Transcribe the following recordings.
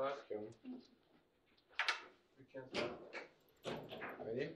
vacuum. We can start. Ready?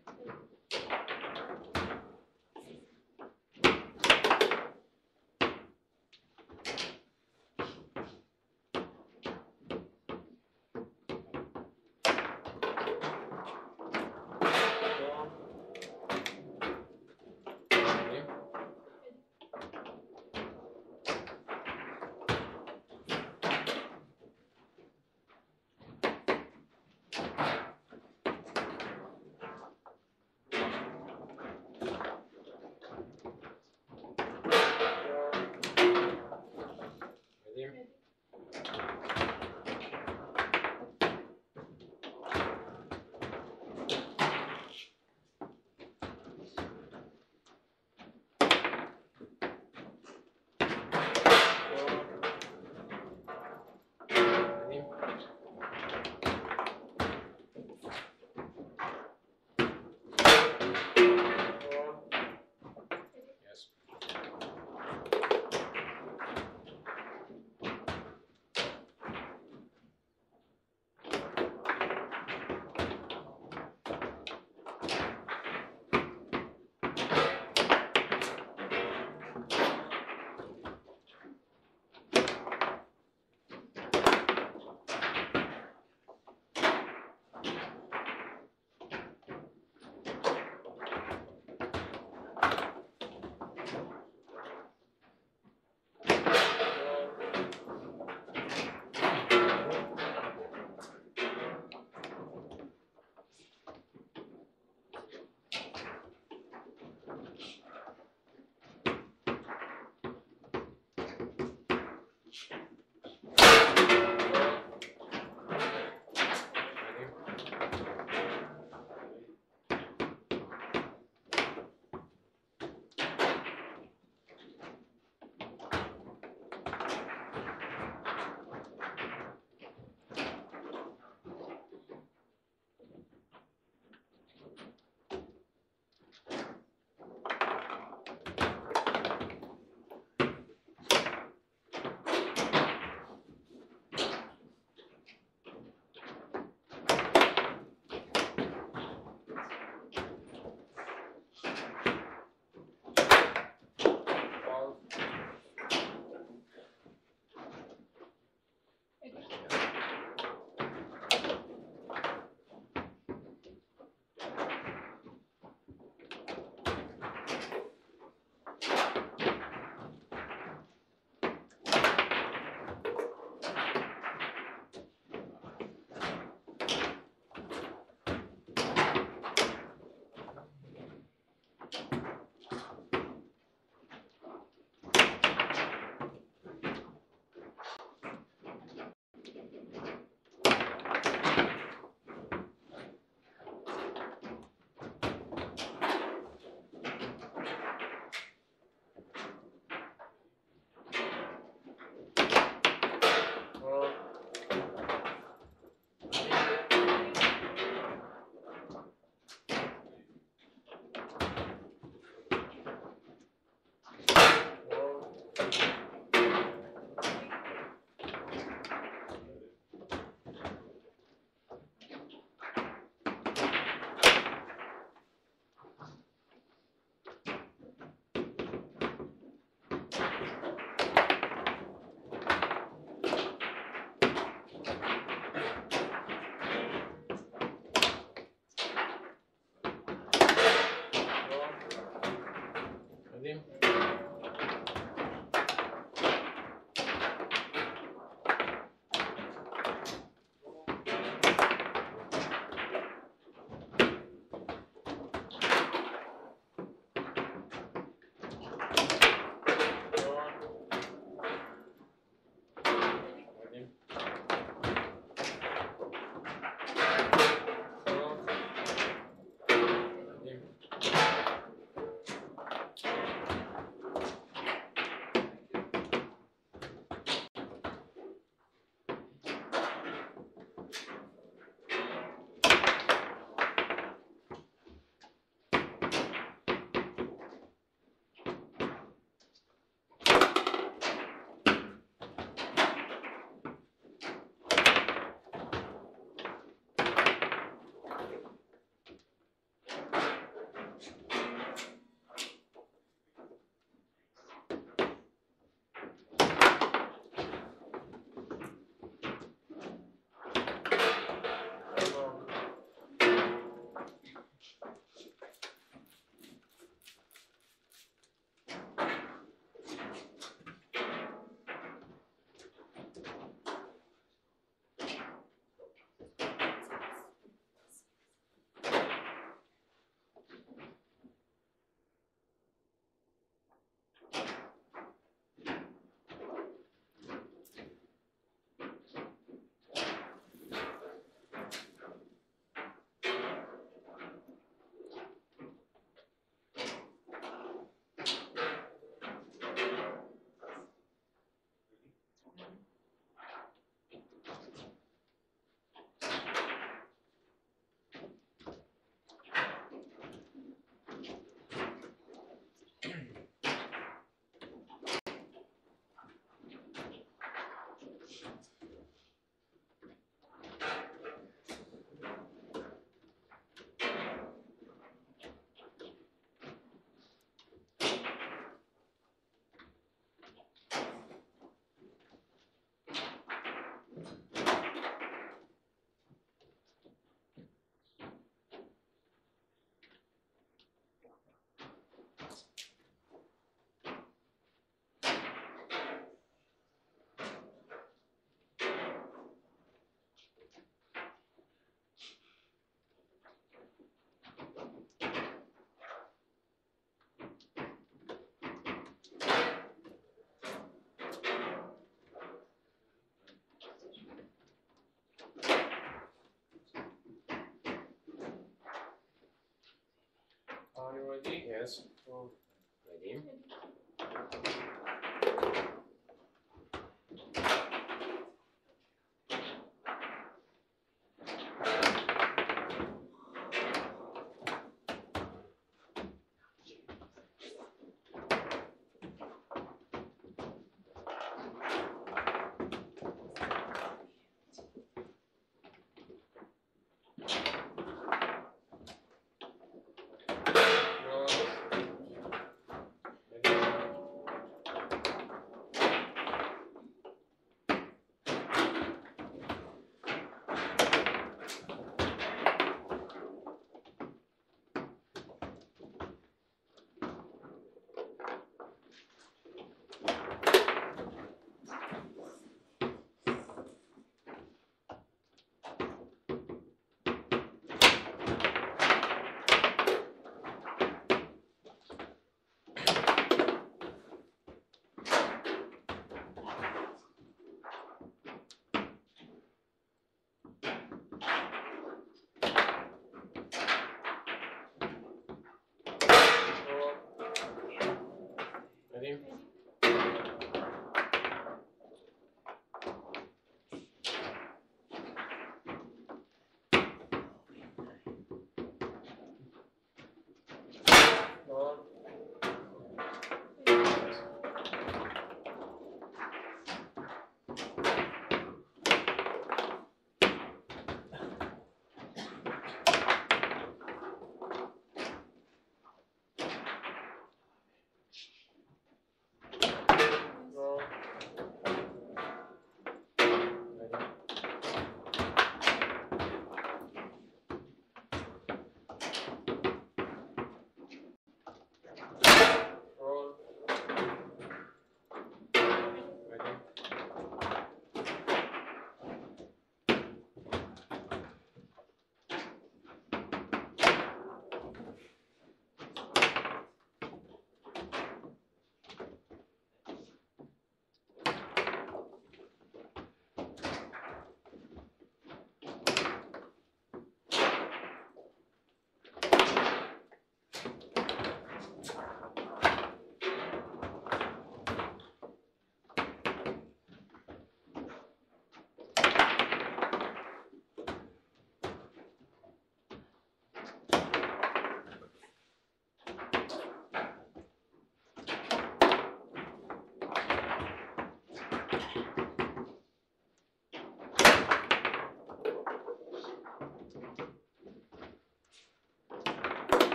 Yes. my name. Well, my. Nadim?